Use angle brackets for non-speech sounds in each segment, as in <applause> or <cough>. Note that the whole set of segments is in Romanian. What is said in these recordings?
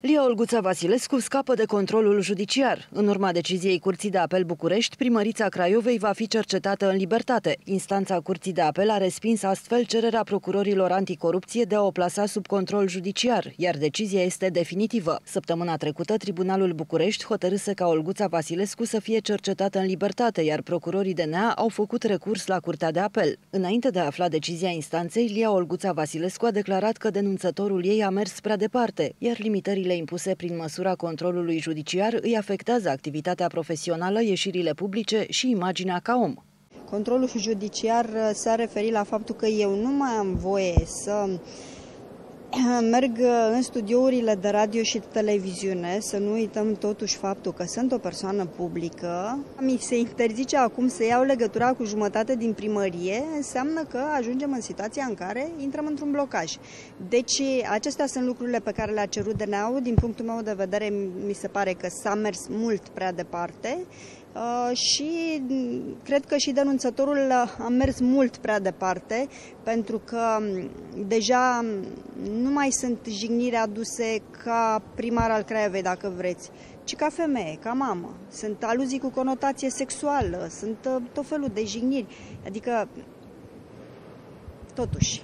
Lia Olguța Vasilescu scapă de controlul judiciar. În urma deciziei Curții de Apel București, primărița Craiovei va fi cercetată în libertate. Instanța Curții de Apel a respins astfel cererea procurorilor anticorupție de a o plasa sub control judiciar, iar decizia este definitivă. Săptămâna trecută, Tribunalul București hotărâse ca Olguța Vasilescu să fie cercetată în libertate, iar procurorii DNA au făcut recurs la Curtea de Apel. Înainte de a afla decizia instanței, Lia Olguța Vasilescu a declarat că denunțătorul ei a mers prea departe, iar limitările sancțiunile impuse prin măsura controlului judiciar îi afectează activitatea profesională, ieșirile publice și imaginea ca om. Controlul judiciar s-a referit la faptul că eu nu mai am voie să <clears throat> Merg uh, în studiourile de radio și televiziune, să nu uităm totuși faptul că sunt o persoană publică. Mi se interzice acum să iau legătura cu jumătate din primărie, înseamnă că ajungem în situația în care intrăm într-un blocaj. Deci acestea sunt lucrurile pe care le-a cerut DNA-ul. Din punctul meu de vedere, mi se pare că s-a mers mult prea departe Uh, și cred că și denunțătorul a mers mult prea departe pentru că um, deja um, nu mai sunt jigniri aduse ca primar al Craiovei, dacă vreți, ci ca femeie, ca mamă. Sunt aluzii cu conotație sexuală, sunt uh, tot felul de jigniri. Adică, totuși,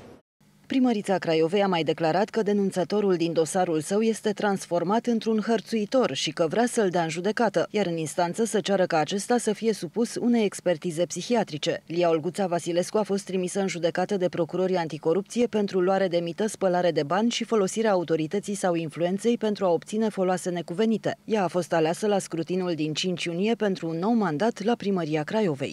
Primărița Craiovei a mai declarat că denunțătorul din dosarul său este transformat într-un hărțuitor și că vrea să-l dea în judecată, iar în instanță să ceară ca acesta să fie supus unei expertize psihiatrice. Lia Olguța Vasilescu a fost trimisă în judecată de procurorii anticorupție pentru luare de mită, spălare de bani și folosirea autorității sau influenței pentru a obține foloase necuvenite. Ea a fost aleasă la scrutinul din 5 iunie pentru un nou mandat la primăria Craiovei.